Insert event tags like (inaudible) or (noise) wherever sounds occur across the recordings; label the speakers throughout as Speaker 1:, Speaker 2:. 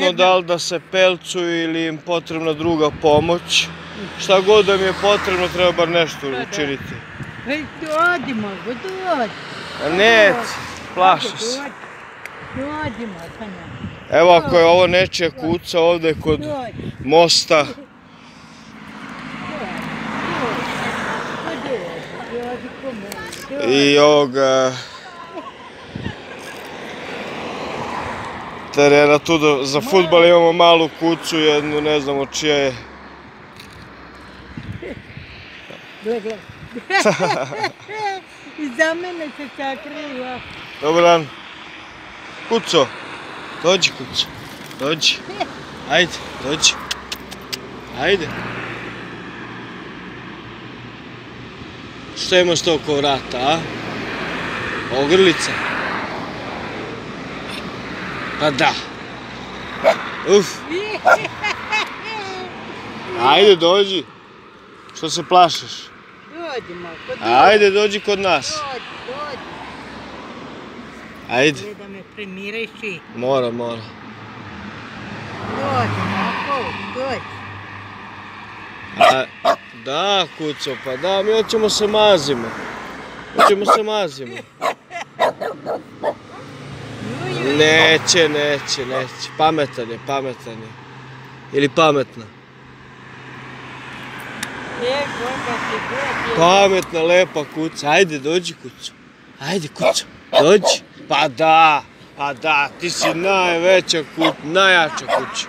Speaker 1: No, da li da se pelcuju ili im potrebna druga pomoć. Šta god da mi je potrebno, treba bar nešto učiniti.
Speaker 2: Dođi.
Speaker 1: A neće, plaši se.
Speaker 2: Dođi, Matanja.
Speaker 1: Evo ako je ovo nečija kuca ovdje kod mosta, i ovoga terena tu za futbal imamo malu kuću jednu, ne znamo čija je.
Speaker 2: Gle, gle. (laughs) I za mene se sakrila.
Speaker 1: Dobar dan. Kuco, dođi kuco, dođi. Ajde, dođi. Ajde. Što imaš to oko vrata, a? Ogrlica. Pa da. Uf, ajde dođi. Što se plašiš?
Speaker 2: Dođi, Marko, dođi.
Speaker 1: Ajde, dođi kod nas.
Speaker 2: Dođi, dođi.
Speaker 1: Ajde.
Speaker 2: Da me primiriš i
Speaker 1: Mora, mora.
Speaker 2: dođi, Marko, dođi.
Speaker 1: A, da, kuco, pa da, mi hoćemo se mazimo. Hoćemo se mazimo. Neće, neće, neće. Pametan je, pametan je. Ili pametna. Pametna, lepa kuca. Ajde, dođi kuco. Ajde, kuco, dođi. Pa da, pa da, ti si najveća kuća, najjača kuća.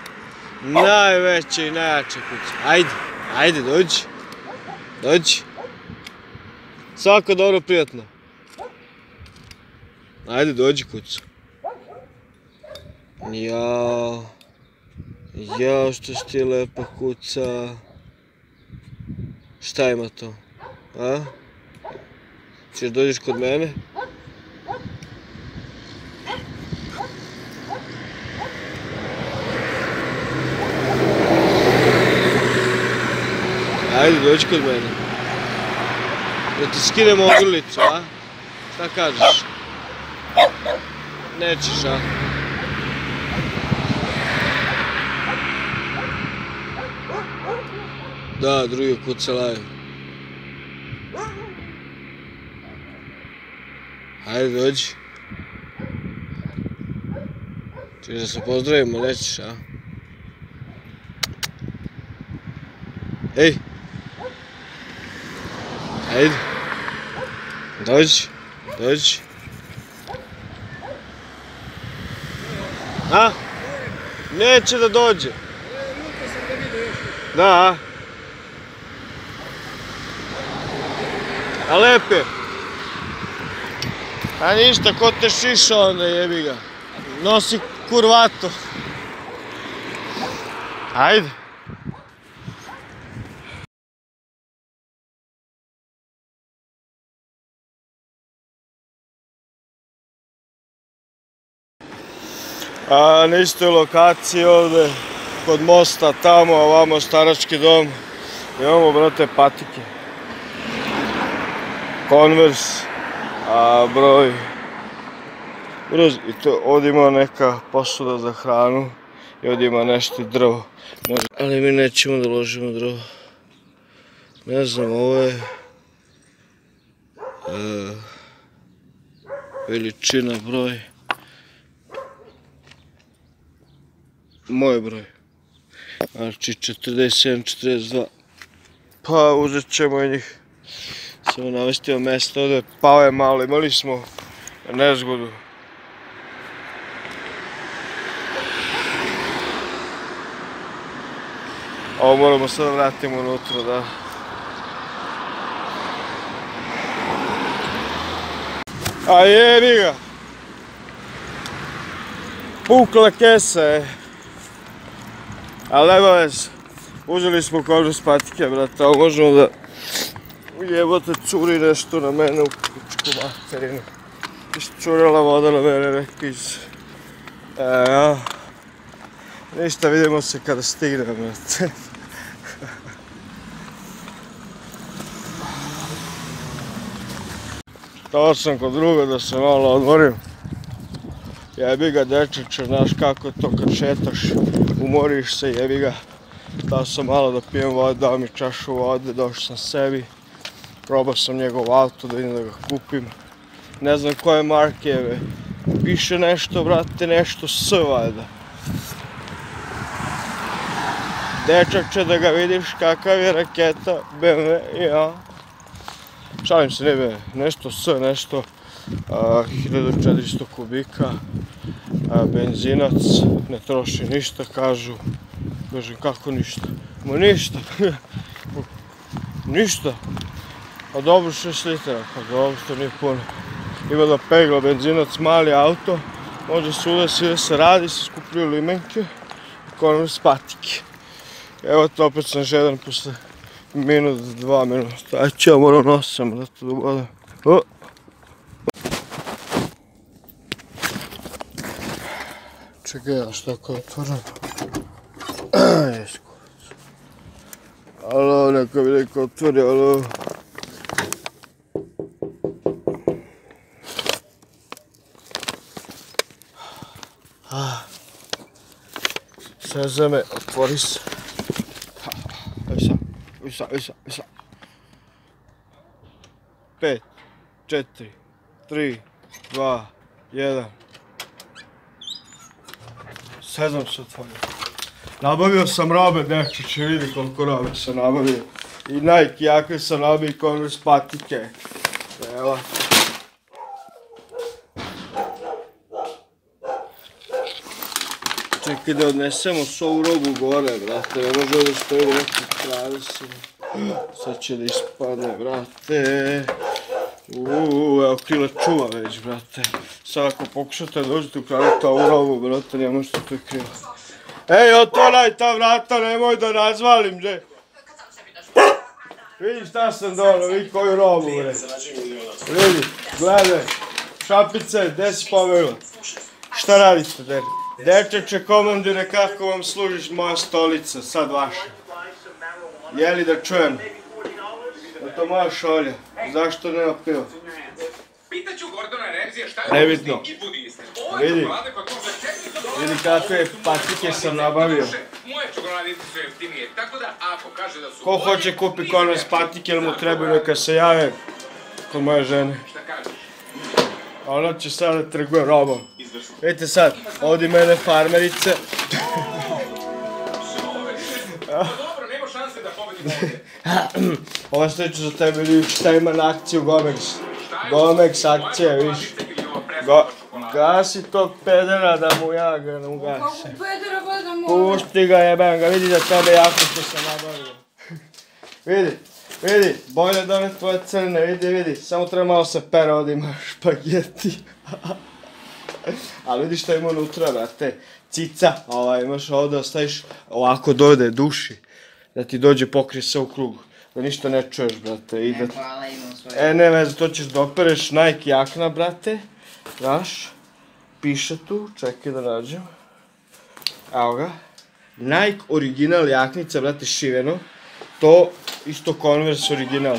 Speaker 1: Najveća i najjača kuća. Ajde, ajde, dođi. Dođi. Svako dobro, prijatno. Ajde, dođi kuco. Jao. Jao, što si ti lepa kuca. Šta ima to? A? Češ dođeš kod mene? Ajde, dođi kod mene. Da ti skinem ogrlicu, a? Šta kažeš? Nećeš, a? Da, drugi kucalaju. Ajde, dođi. Češ da se pozdravimo, nećeš, a? Ej! Ajde. Dođi, dođi. A? Neće da dođe. Da, a? A lep je. A ništa, ko te šiša onda jebi ga. Nosi kurvato. Ajde. A na istoj lokaciji ovdje, kod mosta, tamo, ovamo starački dom, imamo, brate, patike. Converse, a broj Broj, i to ovdje ima neka posuda za hranu i ovdje ima nešto drvo. Može, ali mi nećemo da ložimo drvo. Ne znam, ovo je e, veličina broj. Moj broj. Znači 47, 42. Pa uzet ćemo njih. Samo navestio mjesto ovdje, pao je malo, imali smo nezgodu. Ovo moramo sad da vratimo unutra, da. A jebi ga! Pukla kesa je. Ali nema veze. Uzeli smo kožu s patike, brate, ali možemo da... Jebote, curi nešto na mene u kučku materinu. Iscurila voda na mene neka iz... E, ja. Ništa, vidimo se kada stignem. Stao (laughs) sam kod druga da se malo odmorim. Jebi ga dečeče, znaš kako to kad šetaš, umoriš se, jebi ga. Dao sam malo da pijem vodu, dao mi čašu vode, došao sam sebi. Probao sam njegov auto da idem da ga kupim. Ne znam koje marke je, piše nešto, brate, nešto S valjda. Dečače da ga vidiš kakav je raketa, BMW, ja. Šalim se, ne BMW, nešto S, nešto a, 1400 kubika, benzinac, ne troši ništa, kažu. Kažem, kako ništa? Ma ništa. (laughs) ništa. Pa dobro 6 litara, pa dobro što nije puno. Ima da pegla benzinac, mali auto, može se udesi da se radi, se skupljaju limenke i konom spatike. Evo to opet sam žedan posle minut, dva minuta. Aj ja moram nosam da to dobodam. Čekaj, ja što ako otvorim? Jes, kurac. Alo, neko bi neko otvori, alo. Sezame, otvori se. Isa, isa, isa, isa. Pet, četiri, tri, dva, jedan. Sezam se otvorio. Nabavio sam robe, dečeće, vidi koliko robe sam nabavio. I Nike jakne sam nabavio i patike. Evo. Čekaj da odnesemo s ovu robu gore, brate, ne može da stoji neki kravesi. Sad će da ispadne, brate. Uuu, evo krila čuva već, brate. Sad ako pokušate dođete u kraveta ovu robu, brate, ne možete to krila. Ej, otvoraj ta vrata, nemoj da razvalim, bre. Vidi šta sam donio, vidi koju robu, bre. Vidi, gledaj. Šapice, gde si pobegla? Šta radite, dede? Dečeče, komandire, kako vam služiš moja stolica, sad vaša? Jeli da čujem? Je to moja šolja? Zašto nema piva?
Speaker 3: Pitaću Gordona Remzija šta je
Speaker 1: Nebitno.
Speaker 3: i budi iskren. Ovo je
Speaker 1: Vidi.
Speaker 3: čokolade koja košta 400 dolara.
Speaker 1: Vidi kakve patike sam nabavio.
Speaker 3: Moje čokolade su jeftinije, tako da ako kaže da su
Speaker 1: Ko hoće kupi
Speaker 3: grešno.
Speaker 1: patike ili mu trebaju neka se jave kod moje žene.
Speaker 3: Šta kažeš?
Speaker 1: Ona će sad da trguje robom. Vidite sad, ovdje mene farmerice.
Speaker 3: Pa dobro, nema šanse da pobedimo (laughs) ovdje.
Speaker 1: Ova što ću za tebe vidiš šta ima na akciju Gomex. Gomex
Speaker 3: ovo?
Speaker 1: akcija, viš. Go, gasi tog pedera da mu ja ga ne
Speaker 4: Kako
Speaker 1: ugasi.
Speaker 4: pedera gleda mora?
Speaker 1: Pušti ga jebem ga, vidi da tebe jako što sam nabavio. vidi, vidi, bolje da one tvoje crne, vidi, vidi, samo treba malo se pere ovdje ima špageti. (laughs) Ali vidi šta ima unutra, brate, cica, ovaj, imaš ovdje, ostaviš ovako dode duši, da ti dođe pokrije se u krug, da ništa ne čuješ, brate, i da...
Speaker 4: Hvala, imam svoje.
Speaker 1: E, ne veze, to ćeš da opereš Nike jakna, brate, znaš, piše tu, čekaj da nađem. Evo ga. Nike original jaknica, brate, šiveno. To isto Converse original.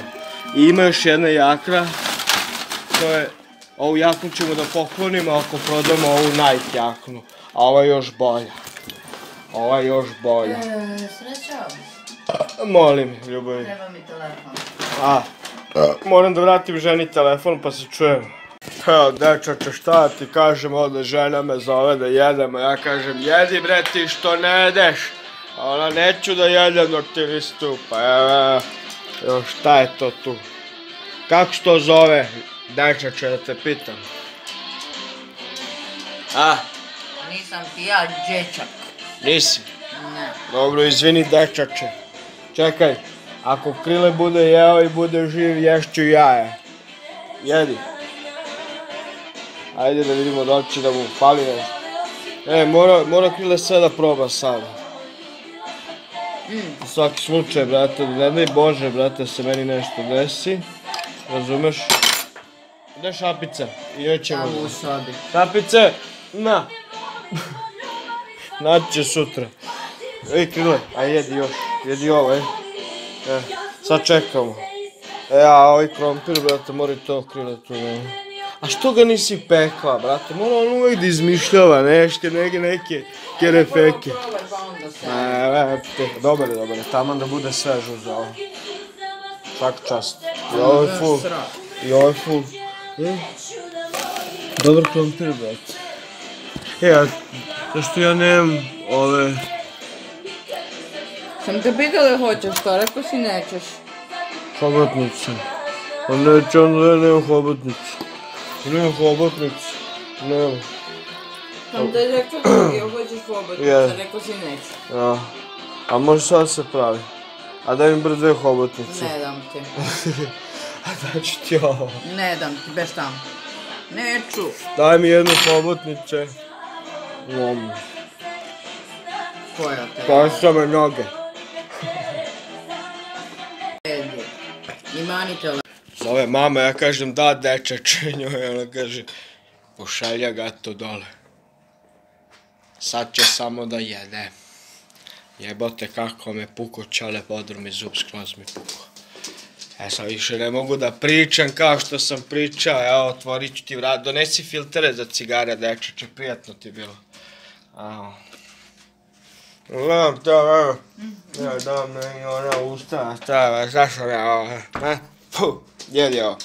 Speaker 1: I ima još jedna jakna. To je, ovu jaknu ćemo da poklonimo ako prodamo ovu Nike jaknu. A ova je još bolja. Ova je još bolja.
Speaker 4: E, srećo,
Speaker 1: Molim, ljubavi.
Speaker 4: treba mi telefon.
Speaker 1: A, moram da vratim ženi telefon pa se čujem. Evo, dečače, šta ti kažem, ovdje žena me zove da jedemo, ja kažem, jedi bre ti što ne jedeš. A ona, neću da jedem dok ti nisi tu, pa evo, evo, šta je to tu? Kako se to zove, dečače, da te pitam? A,
Speaker 4: Nisam ti ja dječak.
Speaker 1: nisi?
Speaker 4: Ne.
Speaker 1: Dobro, izvini dečače. Čekaj, ako Krile bude jeo i bude živ, ješću jaje. Jedi. Ajde da vidimo da li će da mu fali nešto. E, mora, mora Krile sve da proba sada. U svaki slučaj, brate, ne daj Bože, brate, se meni nešto desi. Razumeš? Gde šapica? I joj ćemo.
Speaker 4: Tamo u sobi.
Speaker 1: Šapice, na. (laughs) Naći će sutra. Ej, Krile, aj jedi još, jedi ovo, ej. E, sad čekamo. E, a ovaj krompir, brate, mora i to Krile tu, ne. A što ga nisi pekla, brate? Mora on uvijek da izmišljava nešto, neke, neke kerefeke.
Speaker 4: Probaš pa onda se.
Speaker 1: Ne, te, dobar je, dobar je, taman da bude svežo za ovo. Svaka čast. I ovo je full. I ovo je full. E? Dobar krompir, brate. E, a zašto ja nemam ove...
Speaker 4: Sam te pitala hoćeš to, rekao si nećeš.
Speaker 1: Hobotnice. Pa neće onda ja nemam hobotnice. Nemam hobotnice. Nemam.
Speaker 4: Sam te rekao da hoćeš pobati,
Speaker 1: Je.
Speaker 4: rekao si nećeš.
Speaker 1: Ja. A može sad se pravi. A daj mi bre dve hobotnice.
Speaker 4: Ne dam ti.
Speaker 1: A daću ti ovo.
Speaker 4: Ne dam ti, beš tamo. Neću.
Speaker 1: Daj mi jednu hobotnice. Lom.
Speaker 4: Koja te
Speaker 1: Košta me noge.
Speaker 4: jedi. I mani te
Speaker 1: Zove mama, ja kažem da dečače njoj, ona kaže pošalja ga to dole. Sad će samo da jede. Jebote kako me puko čale podrum i zub skroz mi puko. E sad više ne mogu da pričam kao što sam pričao, evo otvorit ću ti vrat, donesi filtere za cigare dečače, prijatno ti bilo. Evo. Gledam to, evo. Ja dam ne ona usta, šta, zašto ne ovo, ne? Puh, jedi ovo.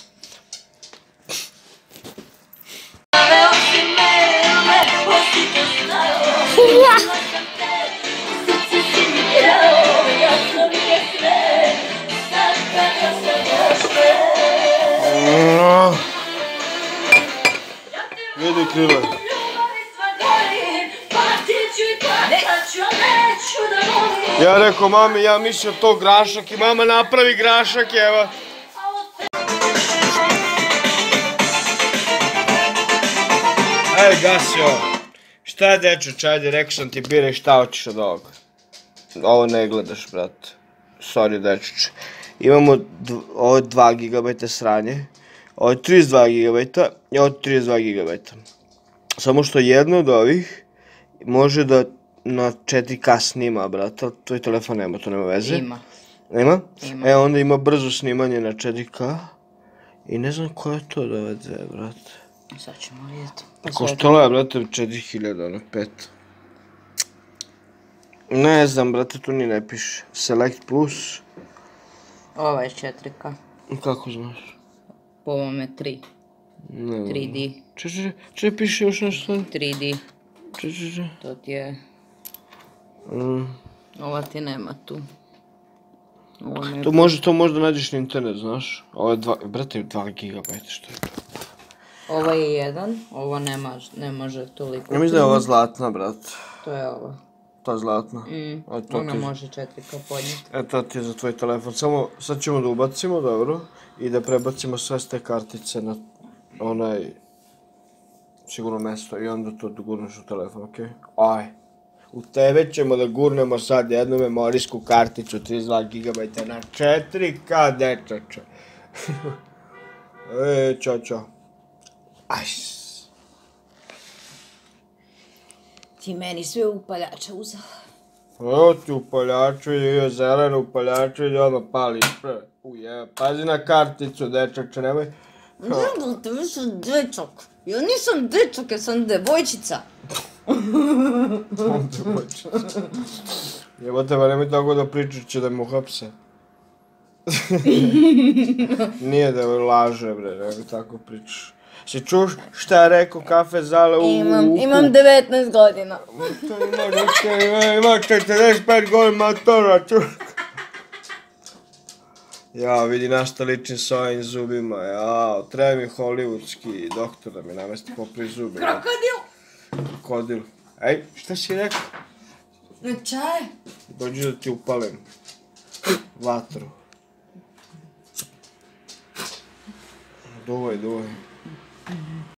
Speaker 1: Krilo. Ja rekao mami, ja mislio to grašak i mama napravi grašak, evo. Ej, gasi ovo. Šta je dečo, ajde, rekao sam ti biraj šta hoćeš od ovoga. Ovo ne gledaš, brate. Sorry, dečuče. Imamo ovo je 2 GB sranje. Ovo je 32 GB i ovo je 32 GB. Samo što jedno od ovih može da na 4K snima, brate, ali tvoj telefon nema, to nema veze.
Speaker 4: Ima.
Speaker 1: Nema?
Speaker 4: Ima.
Speaker 1: E, onda ima brzo snimanje na 4K. I ne znam ko je to da veze, brate.
Speaker 4: Sad ćemo vidjeti. Pa
Speaker 1: Koštala je, brate, 4000, ono, pet. Ne znam, brate, tu ni ne piše. Select Plus.
Speaker 4: Ova je 4K.
Speaker 1: Kako znaš?
Speaker 4: Po ovome 3.
Speaker 1: Ne znam.
Speaker 4: 3D.
Speaker 1: Če, če, če, piše još nešto?
Speaker 4: 3D.
Speaker 1: Če, če, če.
Speaker 4: To ti je...
Speaker 1: Mm.
Speaker 4: Ova ti nema tu. Ovo ne...
Speaker 1: To može, to možda nađeš na internet, znaš? Ovo je dva, brate, 2 GB, što je to?
Speaker 4: Ova je jedan, ova nema, ne može toliko.
Speaker 1: Ja mislim da je ova zlatna, brate.
Speaker 4: To je ova.
Speaker 1: Ta zlatna.
Speaker 4: Mm,
Speaker 1: A to
Speaker 4: ona
Speaker 1: ti-
Speaker 4: može 4K podnijeti.
Speaker 1: E, to ti je za tvoj telefon. Samo, sad ćemo da ubacimo, dobro, i da prebacimo sve s te kartice na onaj sigurno mesto i onda to gurneš u telefon, okej? Aj. U tebe ćemo da gurnemo sad jednu memorijsku karticu 32 GB na 4K dečače. (laughs) e, čao, čao. Ajs.
Speaker 4: Ti meni sve upaljače uzela.
Speaker 1: Evo ti upaljaču i zelenu upaljaču i odmah pališ. Uje, pazi na karticu, dečače, nemoj.
Speaker 4: Ne da ti više dečak. Ja nisam dečak, ja sam devojčica.
Speaker 1: Jebote, ba nemoj tako da pričaš će da mu hapse. Nije da laže, bre, nego tako pričaš. Si čuš šta je rekao kafe zale u...
Speaker 4: Imam,
Speaker 1: u-
Speaker 4: imam 19 godina.
Speaker 1: To ima, ima, ima 45 godina matora, čuš. Ja, vidi na šta ličim s ovim zubima, ja, treba mi hollywoodski doktor da mi namesti popri zubi.
Speaker 4: Krokodil.
Speaker 1: Krokodil. Ej, šta si rekao?
Speaker 4: Na čaj.
Speaker 1: Dođi da ti upalim vatru. Duvaj, duvaj.